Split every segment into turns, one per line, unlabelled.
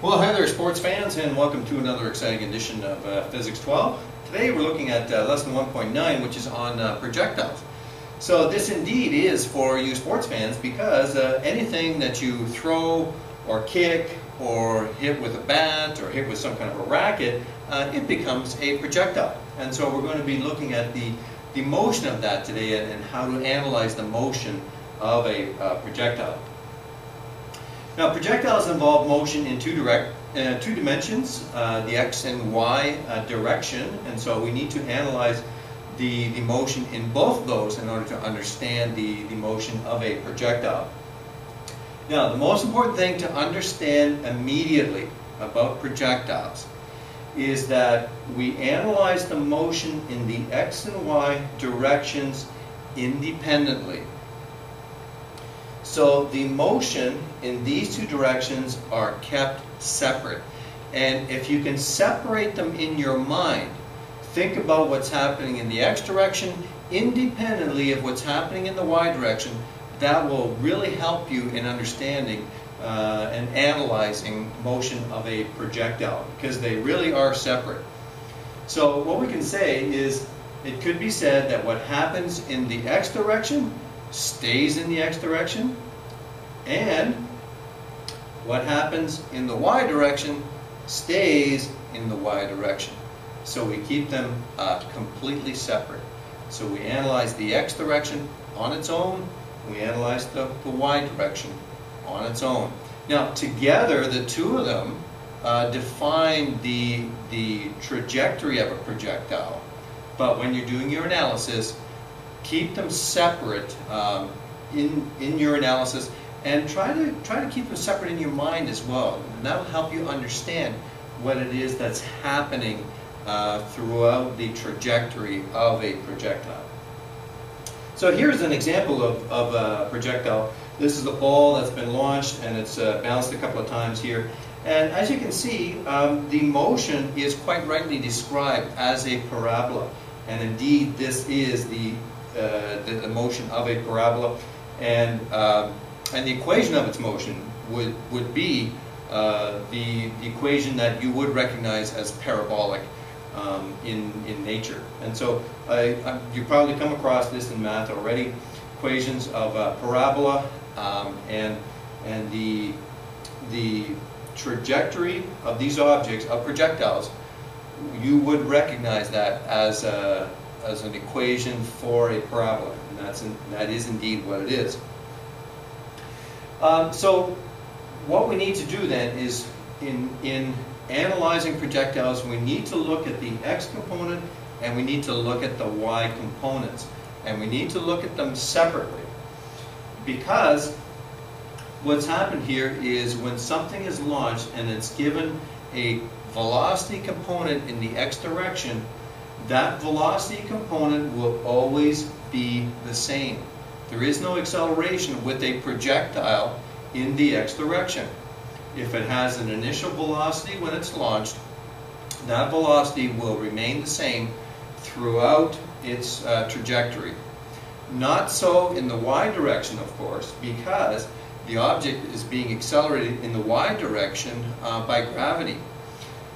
Well, hi there, sports fans, and welcome to another exciting edition of uh, Physics 12. Today we're looking at uh, lesson 1.9, which is on uh, projectiles. So this indeed is for you sports fans because uh, anything that you throw or kick or hit with a bat or hit with some kind of a racket, uh, it becomes a projectile. And so we're going to be looking at the, the motion of that today and, and how to analyze the motion of a uh, projectile. Now projectiles involve motion in two direct uh, two dimensions, uh, the x and y uh, direction, and so we need to analyze the, the motion in both those in order to understand the, the motion of a projectile. Now the most important thing to understand immediately about projectiles is that we analyze the motion in the x and y directions independently. So the motion in these two directions are kept separate. And if you can separate them in your mind, think about what's happening in the x direction independently of what's happening in the y direction, that will really help you in understanding uh, and analyzing motion of a projectile because they really are separate. So what we can say is it could be said that what happens in the x direction stays in the x direction, and what happens in the y direction stays in the y direction. So we keep them uh, completely separate. So we analyze the x direction on its own, we analyze the, the y direction on its own. Now together the two of them uh, define the, the trajectory of a projectile. But when you're doing your analysis, keep them separate um, in, in your analysis and try to, try to keep them separate in your mind as well. And that will help you understand what it is that's happening uh, throughout the trajectory of a projectile. So here's an example of, of a projectile. This is a ball that's been launched and it's uh, bounced a couple of times here. And as you can see, um, the motion is quite rightly described as a parabola. And indeed, this is the the, the, motion of a parabola, and uh, and the equation of its motion would would be uh, the, the equation that you would recognize as parabolic um, in in nature. And so you probably come across this in math already. Equations of a parabola um, and and the the trajectory of these objects of projectiles you would recognize that as a, as an equation for a parabola, and that's in, that is indeed what it is. Um, so what we need to do then is in, in analyzing projectiles, we need to look at the x component and we need to look at the y components. And we need to look at them separately. Because what's happened here is when something is launched and it's given a velocity component in the x direction, that velocity component will always be the same. There is no acceleration with a projectile in the x direction. If it has an initial velocity when it's launched, that velocity will remain the same throughout its uh, trajectory. Not so in the y direction, of course, because the object is being accelerated in the y direction uh, by gravity.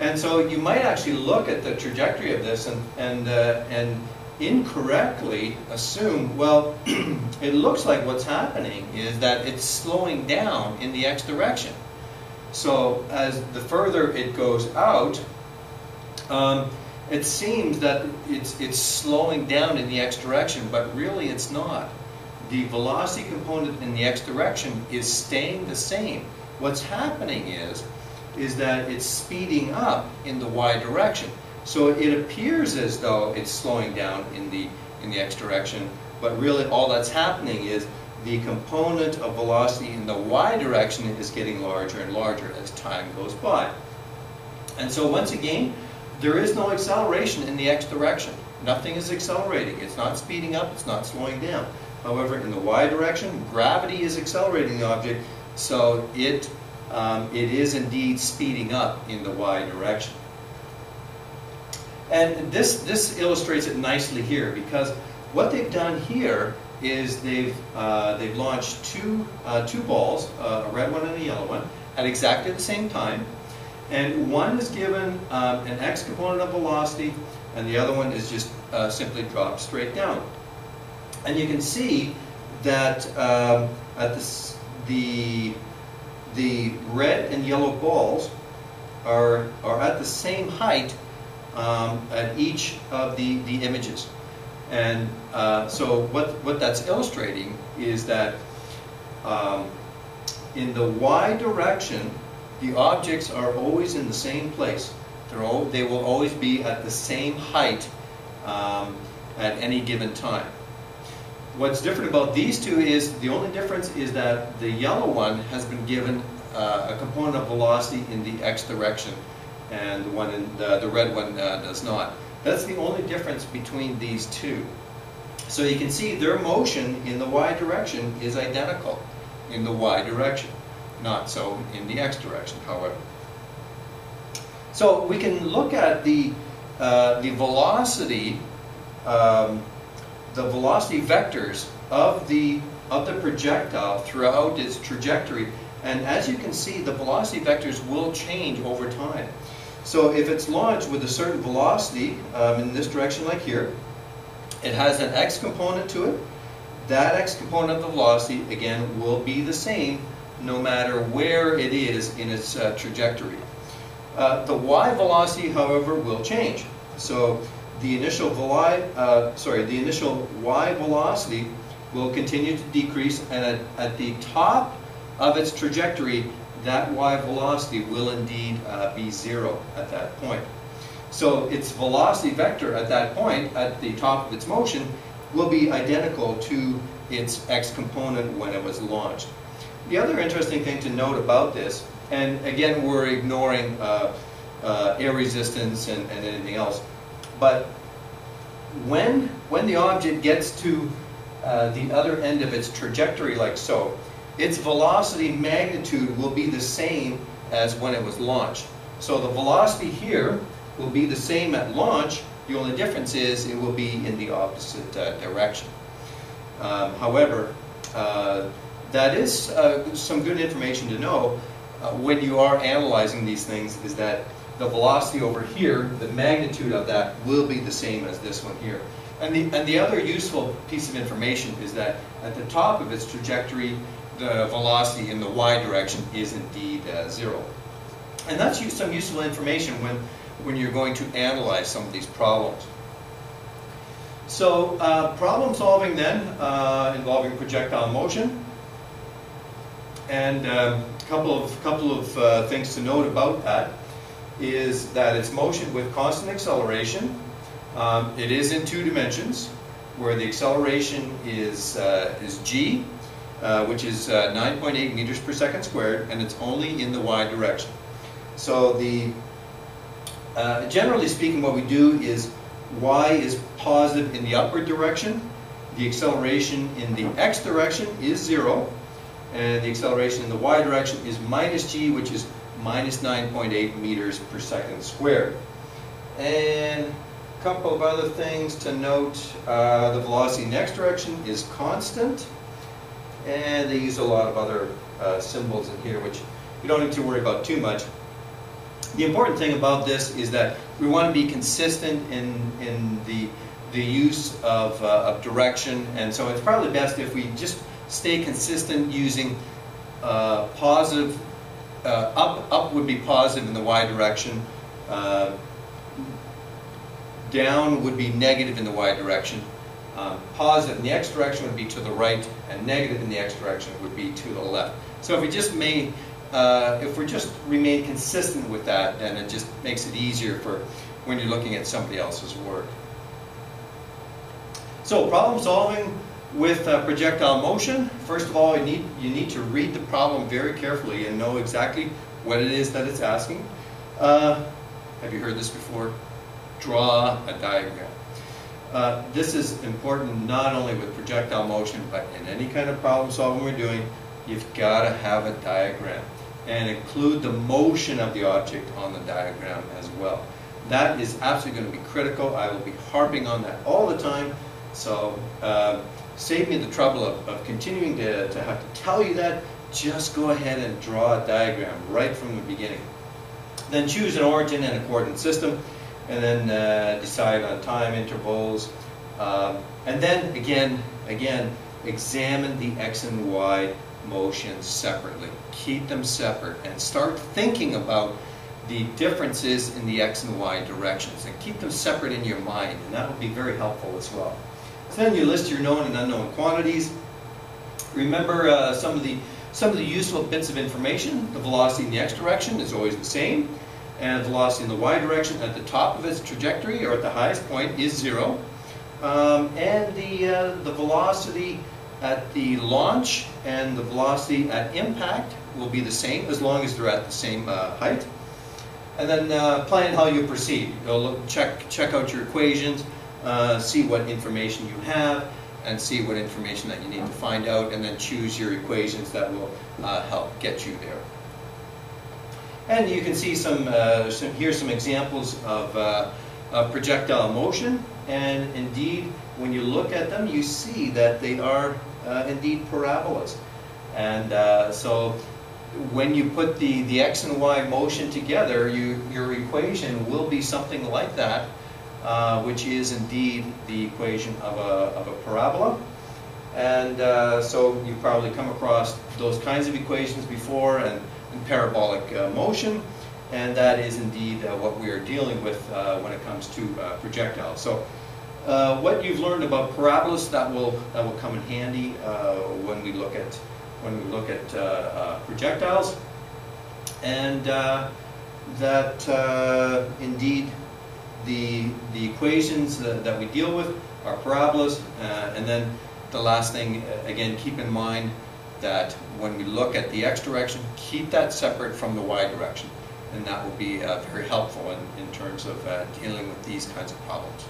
And so you might actually look at the trajectory of this and, and, uh, and incorrectly assume, well, it looks like what's happening is that it's slowing down in the x direction. So as the further it goes out, um, it seems that it's, it's slowing down in the x direction, but really it's not. The velocity component in the x direction is staying the same. What's happening is is that it's speeding up in the y direction. So it appears as though it's slowing down in the, in the x direction, but really all that's happening is the component of velocity in the y direction is getting larger and larger as time goes by. And so once again, there is no acceleration in the x direction. Nothing is accelerating. It's not speeding up, it's not slowing down. However, in the y direction, gravity is accelerating the object, so it um, it is indeed speeding up in the y direction. And this, this illustrates it nicely here because what they've done here is they've, uh, they've launched two, uh, two balls, uh, a red one and a yellow one, at exactly the same time. And one is given um, an x component of velocity, and the other one is just uh, simply dropped straight down. And you can see that um, at this, the, the red and yellow balls are, are at the same height um, at each of the, the images. And uh, so what, what that's illustrating is that um, in the y direction, the objects are always in the same place. They're all, they will always be at the same height um, at any given time. What's different about these two is the only difference is that the yellow one has been given uh, a component of velocity in the x direction and the one in the, the red one uh, does not. That's the only difference between these two. So you can see their motion in the y direction is identical in the y direction, not so in the x direction, however. So we can look at the, uh, the velocity, um, the velocity vectors of the, of the projectile throughout its trajectory. And as you can see, the velocity vectors will change over time. So if it's launched with a certain velocity um, in this direction like here, it has an x component to it. That x component of the velocity, again, will be the same no matter where it is in its uh, trajectory. Uh, the y velocity, however, will change. So the initial uh, sorry, the initial y velocity will continue to decrease, and at, at the top of its trajectory, that y velocity will indeed uh, be zero at that point. So its velocity vector at that point, at the top of its motion, will be identical to its x component when it was launched. The other interesting thing to note about this, and again we're ignoring uh, uh, air resistance and, and anything else, but when, when the object gets to uh, the other end of its trajectory like so, its velocity magnitude will be the same as when it was launched. So the velocity here will be the same at launch, the only difference is it will be in the opposite uh, direction. Um, however, uh, that is uh, some good information to know uh, when you are analyzing these things is that the velocity over here, the magnitude of that will be the same as this one here. And the, and the other useful piece of information is that at the top of its trajectory, the velocity in the y direction is indeed uh, zero. And that's some useful information when, when you're going to analyze some of these problems. So uh, problem solving then uh, involving projectile motion. And a um, couple of, couple of uh, things to note about that is that it's motion with constant acceleration. Um, it is in two dimensions where the acceleration is, uh, is g, uh, which is 9.8 uh, meters per second squared, and it's only in the y direction. So the, uh, generally speaking, what we do is y is positive in the upward direction, the acceleration in the x direction is zero, and the acceleration in the y direction is minus g, which is minus 9.8 meters per second squared. And a couple of other things to note, uh, the velocity x direction is constant, and they use a lot of other uh, symbols in here, which you don't need to worry about too much. The important thing about this is that we want to be consistent in, in the, the use of, uh, of direction, and so it's probably best if we just stay consistent using uh, positive, uh, up, up would be positive in the y direction, uh, down would be negative in the y direction, um, positive in the x direction would be to the right, and negative in the x direction would be to the left. So if we just may uh, if we just remain consistent with that, then it just makes it easier for when you're looking at somebody else's work. So problem solving with uh, projectile motion, first of all, you need, you need to read the problem very carefully and know exactly what it is that it's asking. Uh, have you heard this before? Draw a diagram. Uh, this is important not only with projectile motion, but in any kind of problem solving we're doing, you've got to have a diagram and include the motion of the object on the diagram as well. That is absolutely going to be critical. I will be harping on that all the time. So uh, save me the trouble of, of continuing to, to have to tell you that. Just go ahead and draw a diagram right from the beginning. Then choose an origin and a coordinate system, and then uh, decide on time intervals. Um, and then again, again, examine the x and y motions separately. Keep them separate and start thinking about the differences in the x and y directions and keep them separate in your mind and that will be very helpful as well. Then you list your known and unknown quantities. Remember uh, some of the some of the useful bits of information. The velocity in the x direction is always the same and the velocity in the y direction at the top of its trajectory or at the highest point is zero. Um, and the, uh, the velocity at the launch and the velocity at impact will be the same as long as they're at the same uh, height. And then uh, plan how you proceed. You'll look, check, check out your equations, uh, see what information you have, and see what information that you need to find out, and then choose your equations that will uh, help get you there. And you can see some, uh, some here's some examples of, uh, projectile motion, and indeed, when you look at them, you see that they are uh, indeed parabolas. And uh, so when you put the, the x and y motion together, you, your equation will be something like that, uh, which is indeed the equation of a, of a parabola. And uh, so you've probably come across those kinds of equations before and, and parabolic uh, motion. And that is indeed uh, what we are dealing with uh, when it comes to projectiles. So what you've learned about parabolas, that will, that will come in handy when we look at when we look at projectiles, and that indeed the, the equations that, that, we deal with are parabolas, and then the last thing, again, keep in mind that when we look at the x direction, keep that separate from the y direction. And that will be uh, very helpful in, in terms of uh, dealing with these kinds of problems.